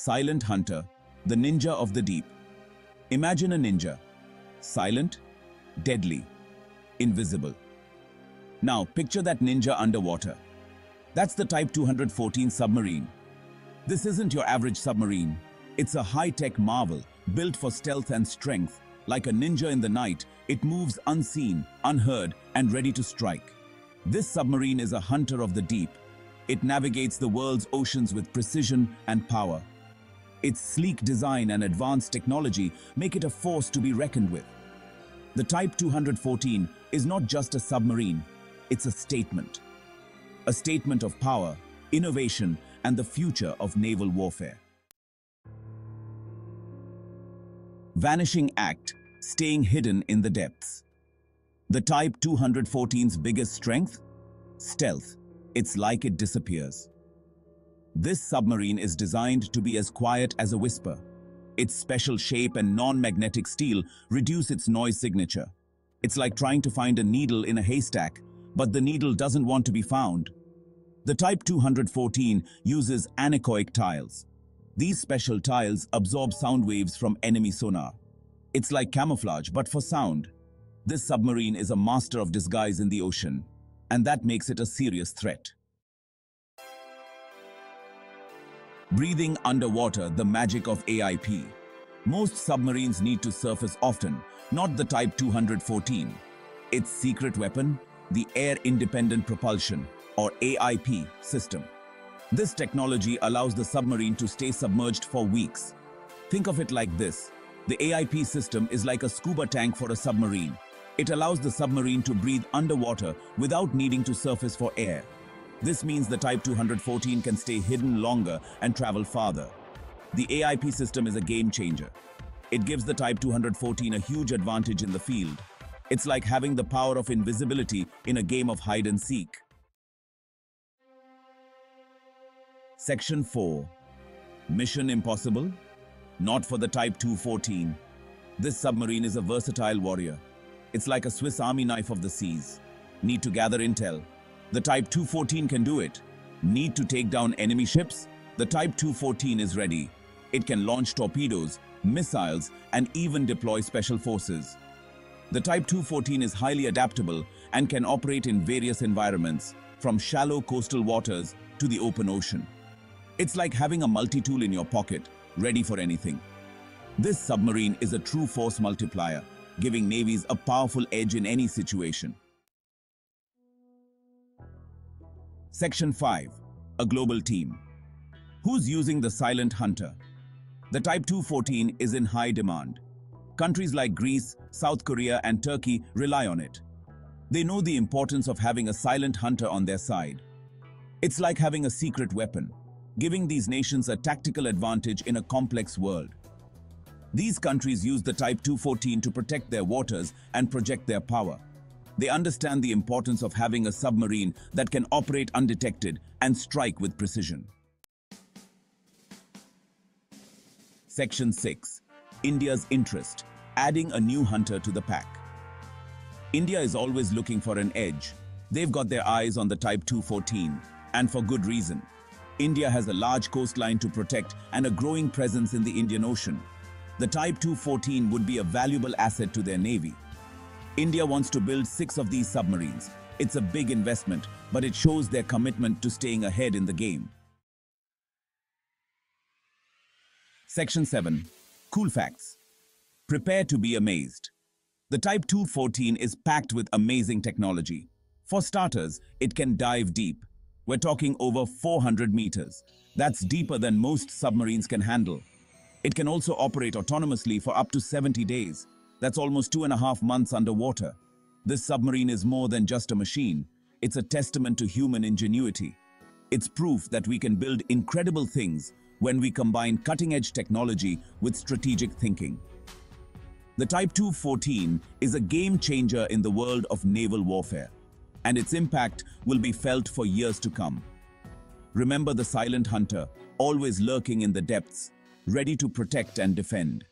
Silent Hunter, the ninja of the deep. Imagine a ninja. Silent, deadly, invisible. Now, picture that ninja underwater. That's the Type 214 submarine. This isn't your average submarine. It's a high-tech marvel, built for stealth and strength. Like a ninja in the night, it moves unseen, unheard, and ready to strike. This submarine is a hunter of the deep. It navigates the world's oceans with precision and power. Its sleek design and advanced technology make it a force to be reckoned with. The Type 214 is not just a submarine, it's a statement. A statement of power, innovation, and the future of naval warfare. Vanishing Act, staying hidden in the depths. The Type 214's biggest strength? Stealth. It's like it disappears. This submarine is designed to be as quiet as a whisper. Its special shape and non-magnetic steel reduce its noise signature. It's like trying to find a needle in a haystack, but the needle doesn't want to be found. The Type 214 uses anechoic tiles. These special tiles absorb sound waves from enemy sonar. It's like camouflage, but for sound. This submarine is a master of disguise in the ocean, and that makes it a serious threat. Breathing underwater, the magic of AIP. Most submarines need to surface often, not the Type 214. Its secret weapon? The Air Independent Propulsion, or AIP, system. This technology allows the submarine to stay submerged for weeks. Think of it like this. The AIP system is like a scuba tank for a submarine. It allows the submarine to breathe underwater without needing to surface for air. This means the Type 214 can stay hidden longer and travel farther. The AIP system is a game changer. It gives the Type 214 a huge advantage in the field. It's like having the power of invisibility in a game of hide and seek. Section 4 Mission Impossible? Not for the Type 214. This submarine is a versatile warrior. It's like a Swiss army knife of the seas. Need to gather intel. The Type 214 can do it. Need to take down enemy ships? The Type 214 is ready. It can launch torpedoes, missiles, and even deploy special forces. The Type 214 is highly adaptable and can operate in various environments, from shallow coastal waters to the open ocean. It's like having a multi-tool in your pocket, ready for anything. This submarine is a true force multiplier, giving navies a powerful edge in any situation. Section 5. A global team. Who's using the Silent Hunter? The Type 214 is in high demand. Countries like Greece, South Korea and Turkey rely on it. They know the importance of having a silent hunter on their side. It's like having a secret weapon, giving these nations a tactical advantage in a complex world. These countries use the Type 214 to protect their waters and project their power. They understand the importance of having a submarine that can operate undetected and strike with precision. Section 6. India's interest, adding a new hunter to the pack. India is always looking for an edge. They've got their eyes on the Type 214, and for good reason. India has a large coastline to protect and a growing presence in the Indian Ocean. The Type 214 would be a valuable asset to their navy. India wants to build six of these submarines. It's a big investment, but it shows their commitment to staying ahead in the game. Section 7. Cool Facts. Prepare to be amazed. The Type 214 is packed with amazing technology. For starters, it can dive deep. We're talking over 400 meters. That's deeper than most submarines can handle. It can also operate autonomously for up to 70 days. That's almost two and a half months underwater. This submarine is more than just a machine. It's a testament to human ingenuity. It's proof that we can build incredible things when we combine cutting-edge technology with strategic thinking. The Type 214 is a game changer in the world of naval warfare, and its impact will be felt for years to come. Remember the silent hunter, always lurking in the depths, ready to protect and defend.